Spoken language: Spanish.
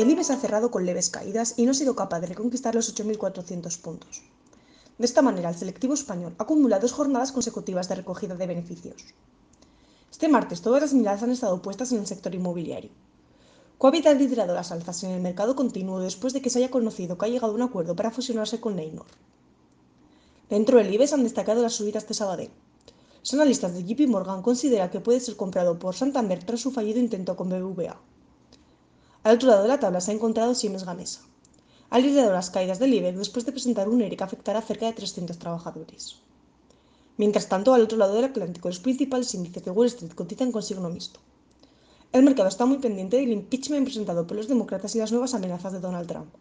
El IBEX ha cerrado con leves caídas y no ha sido capaz de reconquistar los 8.400 puntos. De esta manera, el selectivo español acumula dos jornadas consecutivas de recogida de beneficios. Este martes, todas las miradas han estado puestas en el sector inmobiliario. Coavit ha liderado las alzas en el mercado continuo después de que se haya conocido que ha llegado a un acuerdo para fusionarse con Neynor. Dentro del IBEX han destacado las subidas de Sabadell. Los analistas de JP Morgan consideran que puede ser comprado por Santander tras su fallido intento con BBVA. Al otro lado de la tabla se ha encontrado Siemens Gamesa ha liderado las caídas del IBEX después de presentar un ERE que afectará a cerca de 300 trabajadores. Mientras tanto, al otro lado del Atlántico, los principales índices de Wall Street cotizan con signo mixto. El mercado está muy pendiente del impeachment presentado por los demócratas y las nuevas amenazas de Donald Trump.